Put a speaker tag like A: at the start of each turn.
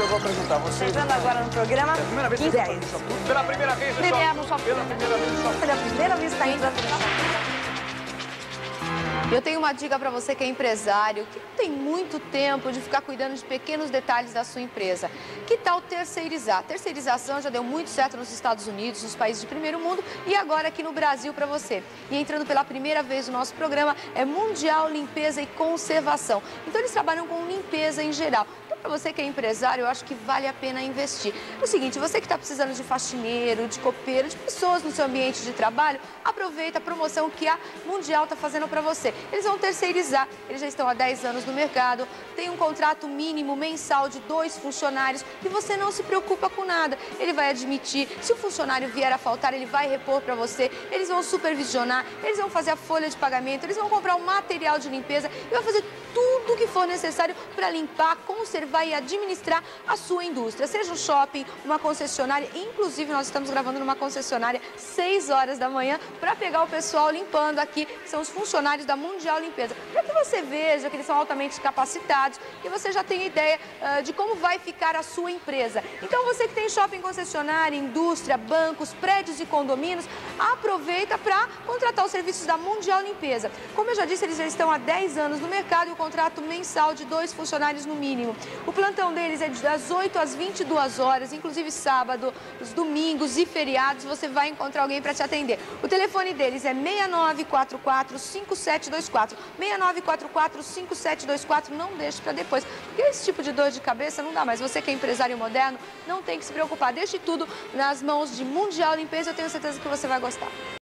A: eu vou apresentar vocês.
B: Entrando agora no programa.
A: É a primeira vez que
B: que
A: você está no Shopping. Pela primeira vez no Shopping. Pela primeira vez no Shopping.
B: Pela primeira vez está entrando no shopping.
C: Eu tenho uma dica para você que é empresário, que não tem muito tempo de ficar cuidando de pequenos detalhes da sua empresa. Que tal terceirizar? Terceirização já deu muito certo nos Estados Unidos, nos países de primeiro mundo e agora aqui no Brasil para você. E entrando pela primeira vez no nosso programa é Mundial Limpeza e Conservação. Então eles trabalham com limpeza em geral. Para você que é empresário, eu acho que vale a pena investir. É o seguinte, você que está precisando de faxineiro, de copeiro, de pessoas no seu ambiente de trabalho, aproveita a promoção que a Mundial está fazendo para você. Eles vão terceirizar, eles já estão há 10 anos no mercado, tem um contrato mínimo mensal de dois funcionários e você não se preocupa com nada. Ele vai admitir, se o funcionário vier a faltar, ele vai repor para você, eles vão supervisionar, eles vão fazer a folha de pagamento, eles vão comprar o material de limpeza e vão fazer tudo o que for necessário para limpar, conservar e administrar a sua indústria, seja um shopping, uma concessionária, inclusive nós estamos gravando numa concessionária 6 horas da manhã para pegar o pessoal limpando aqui, que são os funcionários da Mundial Limpeza, para que você veja que eles são altamente capacitados e você já tenha ideia uh, de como vai ficar a sua empresa. Então você que tem shopping concessionária, indústria, bancos, prédios e condomínios, aproveita para contratar os serviços da Mundial Limpeza. Como eu já disse, eles já estão há 10 anos no mercado e o contrato mensal de dois funcionários no mínimo. O plantão deles é das 8 às 22 horas, inclusive sábado, os domingos e feriados, você vai encontrar alguém para te atender. O telefone deles é 6944 5724. 6944 5724, não deixe para depois, porque esse tipo de dor de cabeça não dá mais. Você que é empresário moderno, não tem que se preocupar. Deixe tudo nas mãos de Mundial Limpeza, eu tenho certeza que você vai gostar.